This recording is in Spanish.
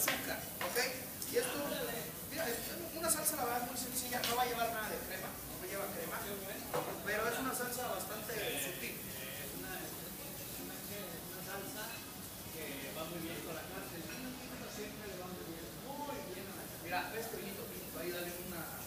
azúcar, ¿ok? Y esto, mira, una salsa la verdad es muy sencilla, no va a llevar nada de crema, no lleva crema, pero es una salsa bastante sutil. Es una, salsa que va muy bien con la carne, siempre le va muy bien, muy bien a la carne. Mira, ves que ahí dale una...